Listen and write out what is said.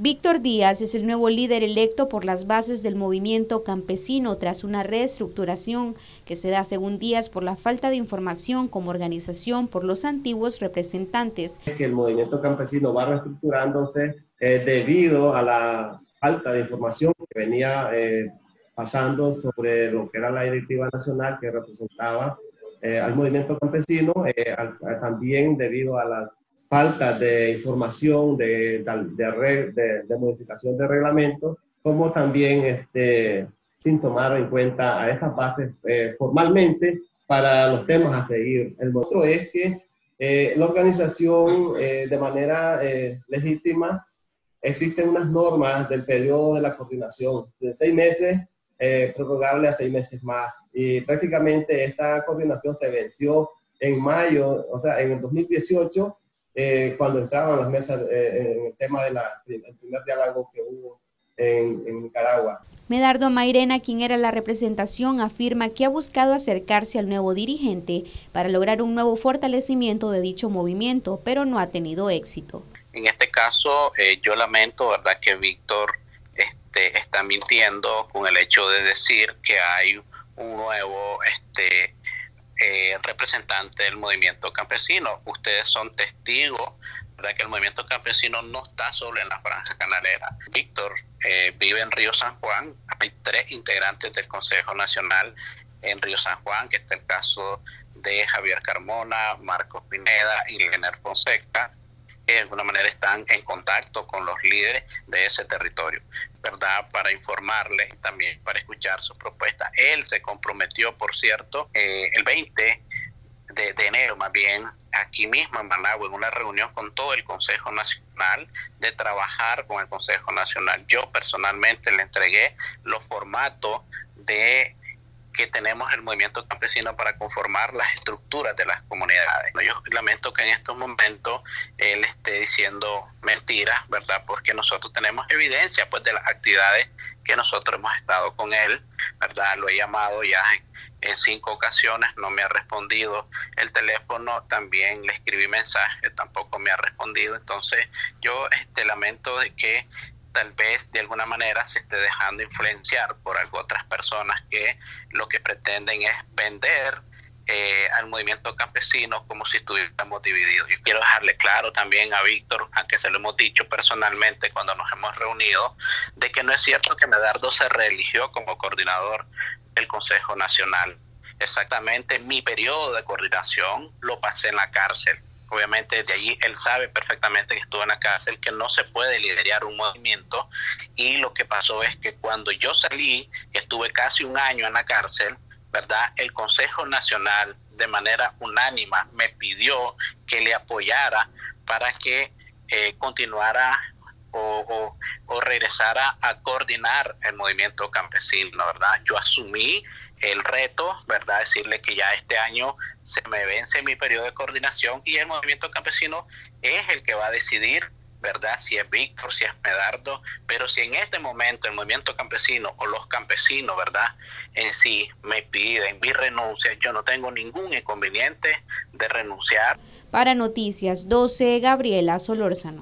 Víctor Díaz es el nuevo líder electo por las bases del movimiento campesino tras una reestructuración que se da según Díaz por la falta de información como organización por los antiguos representantes. Que el movimiento campesino va reestructurándose eh, debido a la falta de información que venía eh, pasando sobre lo que era la directiva nacional que representaba eh, al movimiento campesino, también debido a la falta de información, de, de, de, modificación de reglamento, como también este, sin tomar en cuenta a estas bases eh, formalmente para los temas a seguir. El otro es que eh, la organización eh, de manera legítima, existen unas normas del periodo de la coordinación, de seis meses, prorrogable a seis meses más. Y prácticamente esta coordinación se venció en mayo, o sea, en el 2018, eh, cuando entraban las mesas eh, en el tema del primer diálogo que hubo en, en, Nicaragua. Medardo Mairena, quien era la representación, afirma que ha buscado acercarse al nuevo dirigente para lograr un nuevo fortalecimiento de dicho movimiento, pero no ha tenido éxito. En este caso, eh, yo lamento, ¿verdad?, que Víctor este, está mintiendo con el hecho de decir que hay un nuevo este, eh, representante del movimiento campesino. Ustedes son testigos de que el movimiento campesino no está solo en la franja canalera. Víctor eh, vive en Río San Juan. Hay tres integrantes del Consejo Nacional en Río San Juan, que es el caso de Javier Carmona, Marcos Pineda y Leonel Fonseca, de alguna manera están en contacto con los líderes de ese territorio. ¿verdad? Para informarle, también para escuchar sus propuestas. Él se comprometió, por cierto, eh, el 20 de, enero, más bien, aquí mismo en Managua, en una reunión con todo el Consejo Nacional, de trabajar con el Consejo Nacional. Yo personalmente le entregué los formatos de tenemos el movimiento campesino para conformar las estructuras de las comunidades. Yo lamento que en estos momentos él esté diciendo mentiras, ¿verdad? Porque nosotros tenemos evidencia pues de las actividades que nosotros hemos estado con él, ¿verdad? Lo he llamado ya en, cinco ocasiones, no me ha respondido el teléfono, también le escribí mensaje, tampoco me ha respondido. Entonces yo este, lamento de que tal vez de alguna manera se esté dejando influenciar por algo otras personas que lo que pretenden es vender eh, al movimiento campesino como si estuviéramos divididos. Yo quiero dejarle claro también a Víctor, aunque se lo hemos dicho personalmente cuando nos hemos reunido, de que no es cierto que Medardo se reeligió como coordinador del Consejo Nacional. Exactamente, mi periodo de coordinación lo pasé en la cárcel obviamente de allí él sabe perfectamente que estuvo en la cárcel, que no se puede liderar un movimiento y lo que pasó es que cuando yo salí, estuve casi un año en la cárcel, ¿verdad? El Consejo Nacional de manera unánima me pidió que le apoyara para que eh, continuara o, o, regresara a coordinar el movimiento campesino, ¿verdad? Yo asumí el reto, ¿verdad? Decirle que ya este año se me vence mi periodo de coordinación y el movimiento campesino es el que va a decidir, ¿verdad? Si es Víctor, si es Medardo, pero si en este momento el movimiento campesino o los campesinos, ¿verdad? En sí me piden mi renuncia, yo no tengo ningún inconveniente de renunciar. Para Noticias 12, Gabriela Solórzano.